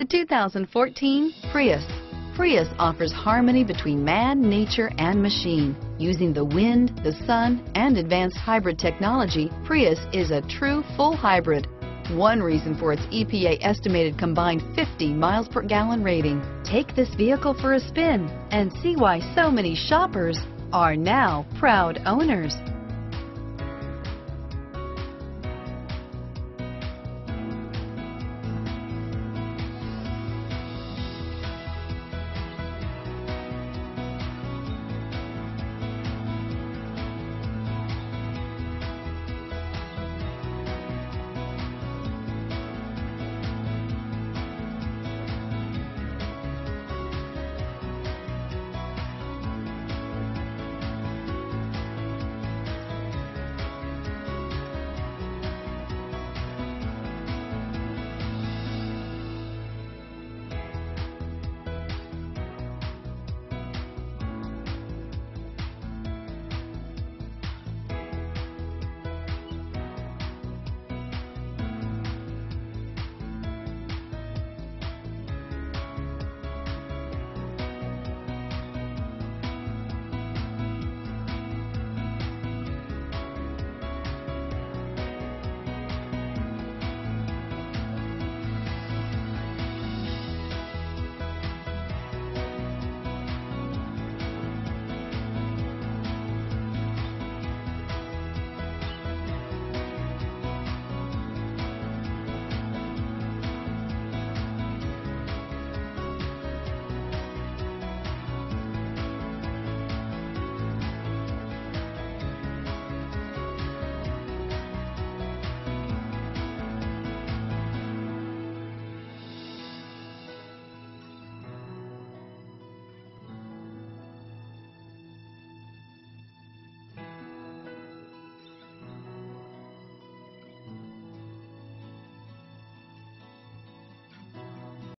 The 2014 Prius. Prius offers harmony between man, nature, and machine. Using the wind, the sun, and advanced hybrid technology, Prius is a true full hybrid. One reason for its EPA estimated combined 50 miles per gallon rating. Take this vehicle for a spin and see why so many shoppers are now proud owners.